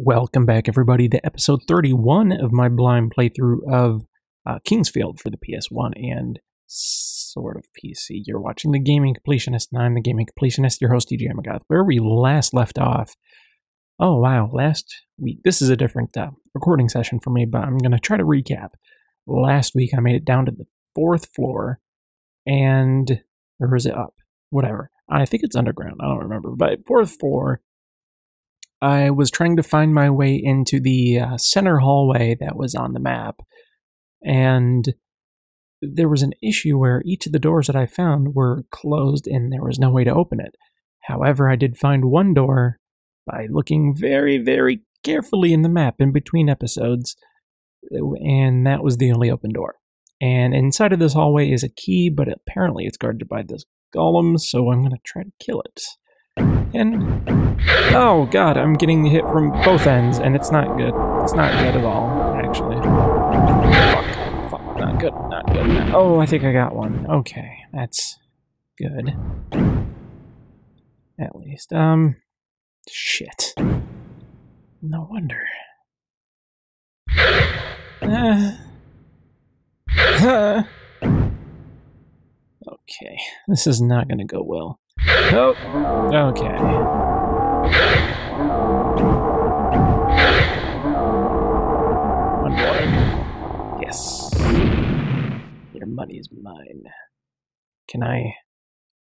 Welcome back, everybody, to episode 31 of my blind playthrough of uh, King's Field for the PS1 and sort of PC. You're watching The Gay-ming Completionist, and I'm The Gay-ming Completionist, your host, DJ Magath. Where we last left off, oh wow, last week, this is a different uh, recording session for me, but I'm going to try to recap. Last week, I made it down to the fourth floor, and, or is it up? Whatever. I think it's underground, I don't remember, but fourth floor, I was trying to find my way into the uh, center hallway that was on the map, and there was an issue where each of the doors that I found were closed and there was no way to open it. However, I did find one door by looking very, very carefully in the map in between episodes, and that was the only open door. And inside of this hallway is a key, but apparently it's guarded by this golem, so I'm going to try to kill it. And oh god, I'm getting hit from both ends, and it's not good. It's not good at all, actually. Fuck, fuck, not good, not good. Oh, I think I got one. Okay, that's good. At least, um, shit. No wonder. Uh, uh, okay, this is not gonna go well. Oh, okay. One more. Yes. Your money's mine. Can I...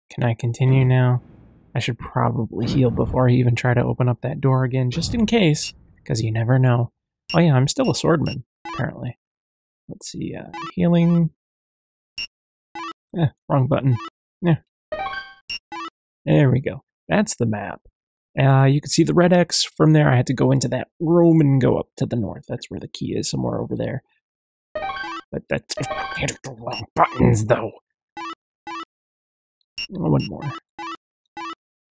Can I continue now? I should probably heal before I even try to open up that door again, just in case, because you never know. Oh yeah, I'm still a swordman, apparently. Let's see, uh, healing... Eh, wrong button. Yeah, there we go. That's the map. Uh, you can see the red X from there. I had to go into that room and go up to the north. That's where the key is, somewhere over there. But that's the wrong buttons, though. One more.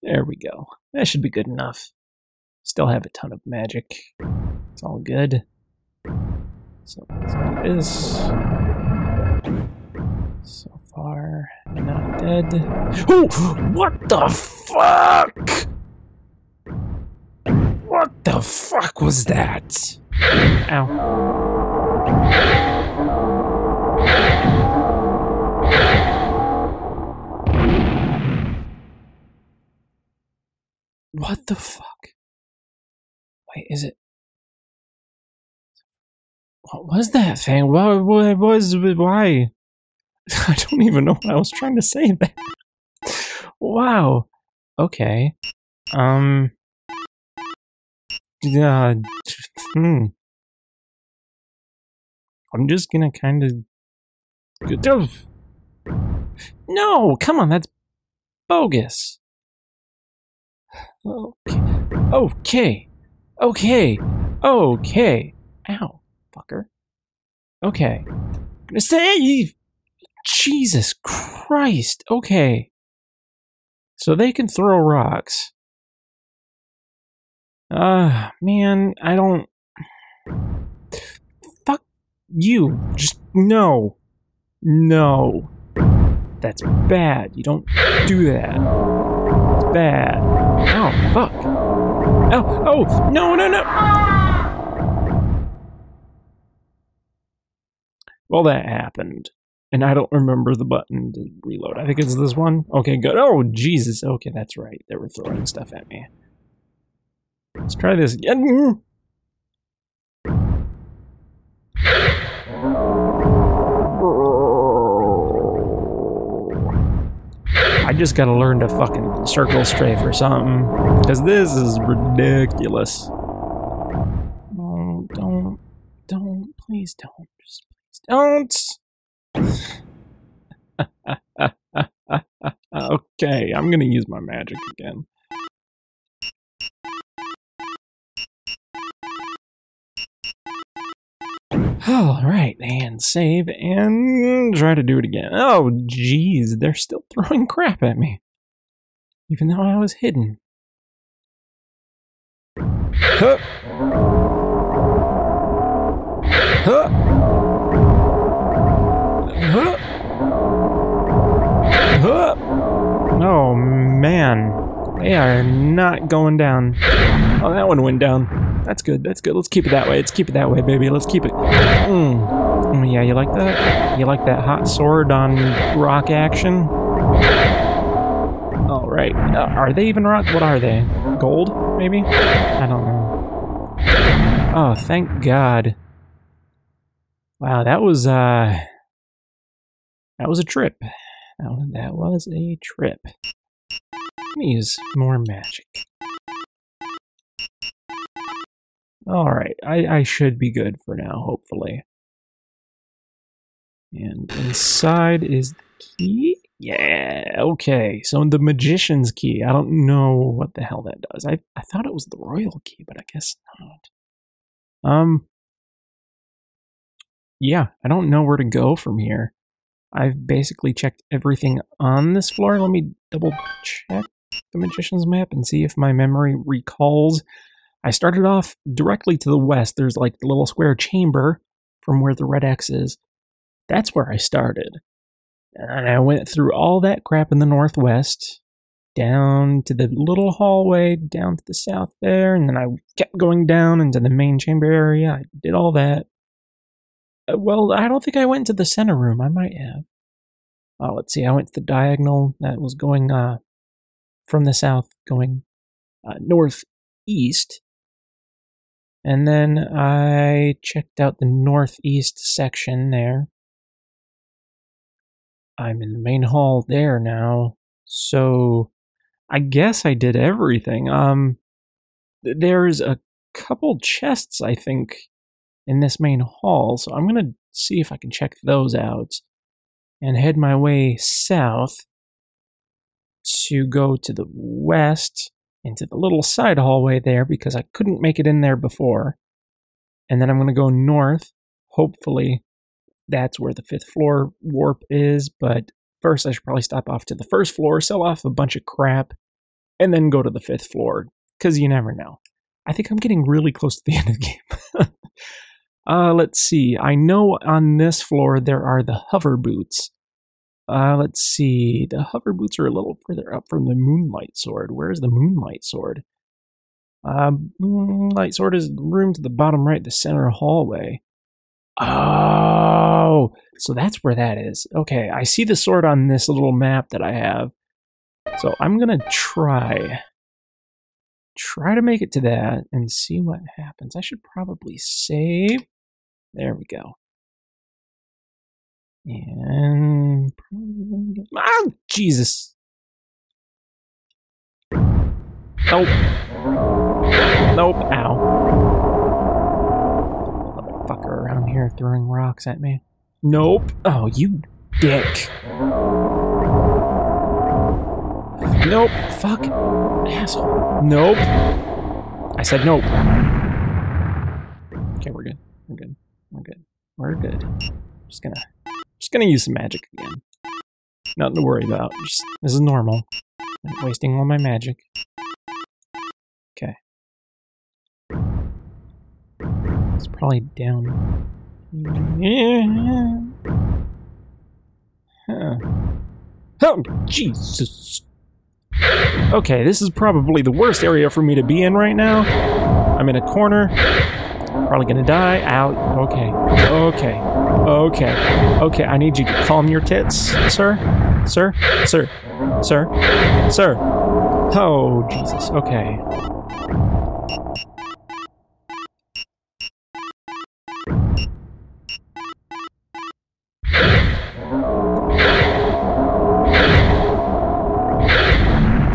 There we go. That should be good enough. Still have a ton of magic. It's all good. So let's do this. So far, Oh, what the fuck? What the fuck was that? Ow. What the fuck? Wait, is it? What was that thing? What, what was why? I don't even know what I was trying to say there. wow. Okay. Um. Yeah. Hmm. I'm just gonna kind of. No, come on, that's bogus. Okay. Okay. Okay. Okay. Ow, fucker. Okay. I'm gonna save. Jesus Christ. Okay. So they can throw rocks. Ah, uh, man, I don't. Fuck you. Just no. No. That's bad. You don't do that. It's bad. Oh, fuck. Oh, oh, no, no, no. Well, that happened. And I don't remember the button to reload. I think it's this one. Okay, good. Oh, Jesus. Okay, that's right. They were throwing stuff at me. Let's try this again. I just gotta learn to fucking circle strafe or something. Because this is ridiculous. No, don't. Don't. Please don't. Just please don't. okay, I'm gonna use my magic again. Alright, and save, and try to do it again. Oh, jeez, they're still throwing crap at me. Even though I was hidden. Huh. Huh. They are not going down. Oh, that one went down. That's good. That's good. Let's keep it that way. Let's keep it that way, baby. Let's keep it. Mm. Mm, yeah, you like that? You like that hot sword on rock action? All right. Uh, are they even rock? What are they? Gold, maybe? I don't know. Oh, thank God. Wow, that was uh that was a trip. That was, that was a trip. Use more magic. Alright, I, I should be good for now, hopefully. And inside is the key? Yeah, okay. So the magician's key. I don't know what the hell that does. I, I thought it was the royal key, but I guess not. Um, yeah, I don't know where to go from here. I've basically checked everything on this floor. Let me double check the magician's map and see if my memory recalls. I started off directly to the west. There's like the little square chamber from where the red X is. That's where I started. And I went through all that crap in the northwest, down to the little hallway, down to the south there, and then I kept going down into the main chamber area. I did all that. Uh, well, I don't think I went to the center room. I might have. Oh, let's see. I went to the diagonal that was going uh, from the south, going uh, northeast. And then I checked out the northeast section there. I'm in the main hall there now. So I guess I did everything. Um, there's a couple chests, I think, in this main hall. So I'm going to see if I can check those out and head my way south to go to the west into the little side hallway there because I couldn't make it in there before. And then I'm going to go north. Hopefully, that's where the fifth floor warp is. But first, I should probably stop off to the first floor, sell off a bunch of crap, and then go to the fifth floor because you never know. I think I'm getting really close to the end of the game. Uh, let's see. I know on this floor there are the hover boots. Uh, let's see. The hover boots are a little further up from the moonlight sword. Where's the moonlight sword? Uh, moonlight sword is room to the bottom right, the center hallway. Oh, so that's where that is. Okay, I see the sword on this little map that I have. So I'm gonna try try to make it to that and see what happens. I should probably save. There we go. And ah, Jesus. Nope. Nope. Ow. Motherfucker around here throwing rocks at me. Nope. Oh, you dick. Nope. Fuck. Asshole. Nope. I said nope. Okay, we're good. We're good. We're good. We're good. Just gonna just gonna use some magic again. Nothing to worry about. Just this is normal. I'm wasting all my magic. Okay. It's probably down. Yeah. Huh. Oh, Jesus. Okay, this is probably the worst area for me to be in right now. I'm in a corner. Probably gonna die. Out. Okay. Okay. Okay. Okay, I need you to calm your tits, sir. Sir? Sir? Sir? Sir? Oh, Jesus. Okay.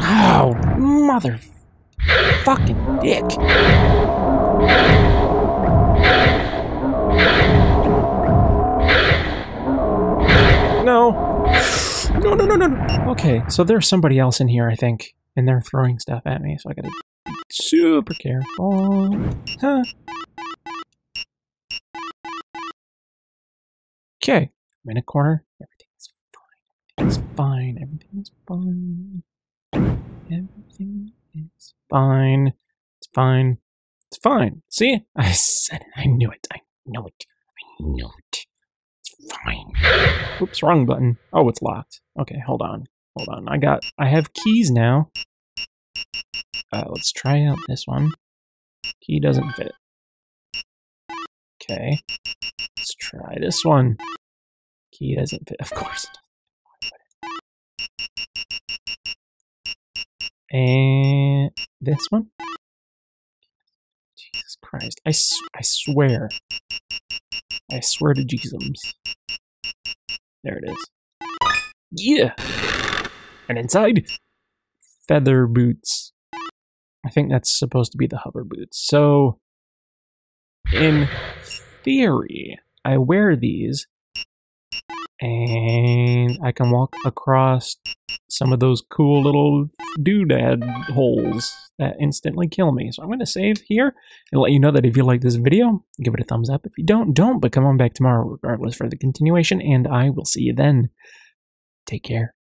Oh, Mother fucking dick. No. No, no, no, no. Okay, so there's somebody else in here, I think, and they're throwing stuff at me, so I gotta be super careful. Huh. Okay, I'm in a corner. Everything's fine. Everything's fine. Everything's fine. Everything is fine. It's fine. It's fine. See? I said it. I knew it. I know it. I knew it. Fine. Oops, wrong button. Oh, it's locked. Okay, hold on. Hold on. I got, I have keys now. Uh, let's try out this one. Key doesn't fit. Okay. Let's try this one. Key doesn't fit, of course. And this one? Jesus Christ. I, I swear. I swear to Jesus. There it is. Yeah! And inside, feather boots. I think that's supposed to be the hover boots. So, in theory, I wear these and I can walk across some of those cool little doodad holes that instantly kill me. So I'm going to save here and let you know that if you like this video, give it a thumbs up. If you don't, don't, but come on back tomorrow regardless for the continuation, and I will see you then. Take care.